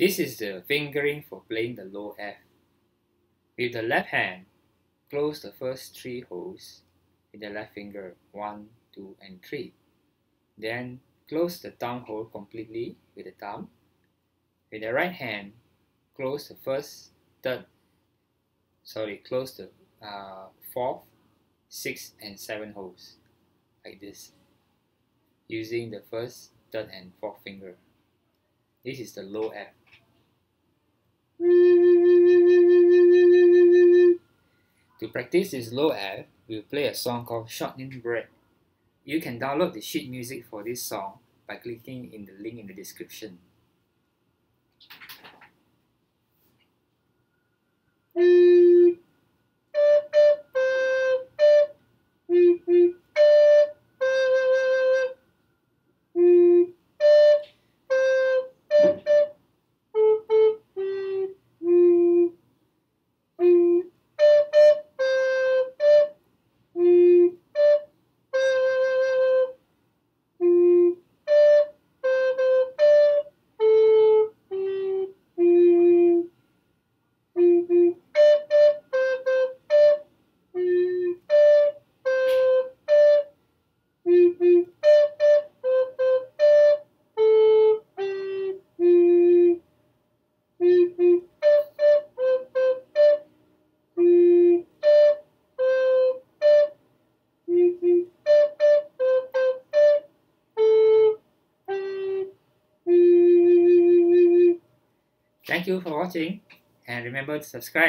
This is the fingering for playing the low F. With the left hand, close the first three holes with the left finger, 1, 2, and 3. Then close the thumb hole completely with the thumb. With the right hand, close the first, third, sorry, close the uh, fourth, sixth, and seventh holes like this using the first, third, and fourth finger. This is the low F. To practice this low F, we'll play a song called Shortnin' Bread. You can download the sheet music for this song by clicking in the link in the description. Thank you for watching and remember to subscribe.